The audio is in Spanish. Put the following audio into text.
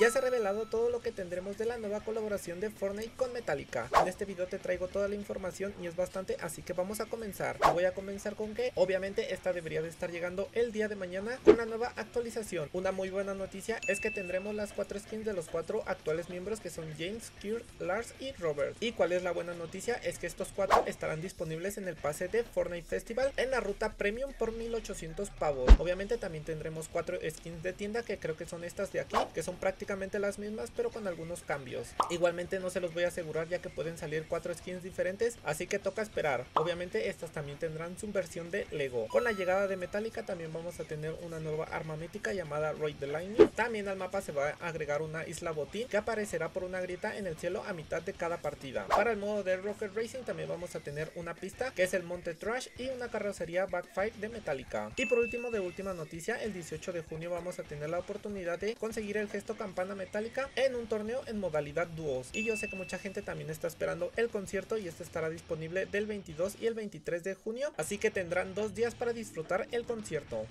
Ya se ha revelado todo lo que tendremos de la nueva colaboración de Fortnite con Metallica. En este video te traigo toda la información y es bastante, así que vamos a comenzar. Voy a comenzar con que, obviamente, esta debería de estar llegando el día de mañana con una nueva actualización. Una muy buena noticia es que tendremos las cuatro skins de los cuatro actuales miembros que son James, Kurt, Lars y Robert. Y cuál es la buena noticia es que estos cuatro estarán disponibles en el pase de Fortnite Festival en la ruta Premium por 1800 pavos. Obviamente también tendremos cuatro skins de tienda que creo que son estas de aquí, que son prácticamente las mismas pero con algunos cambios. Igualmente no se los voy a asegurar ya que pueden salir cuatro skins diferentes, así que toca esperar. Obviamente estas también tendrán su versión de Lego. Con la llegada de Metallica también vamos a tener una nueva arma mítica llamada Roy the Lightning. También al mapa se va a agregar una isla botín que aparecerá por una grieta en el cielo a mitad de cada partida. Para el modo de Rocket Racing también vamos a tener una pista que es el Monte Trash y una carrocería Backfire de Metallica. Y por último de última noticia, el 18 de junio vamos a tener la oportunidad de conseguir el gesto metálica en un torneo en modalidad dúos. Y yo sé que mucha gente también está esperando el concierto y este estará disponible del 22 y el 23 de junio, así que tendrán dos días para disfrutar el concierto.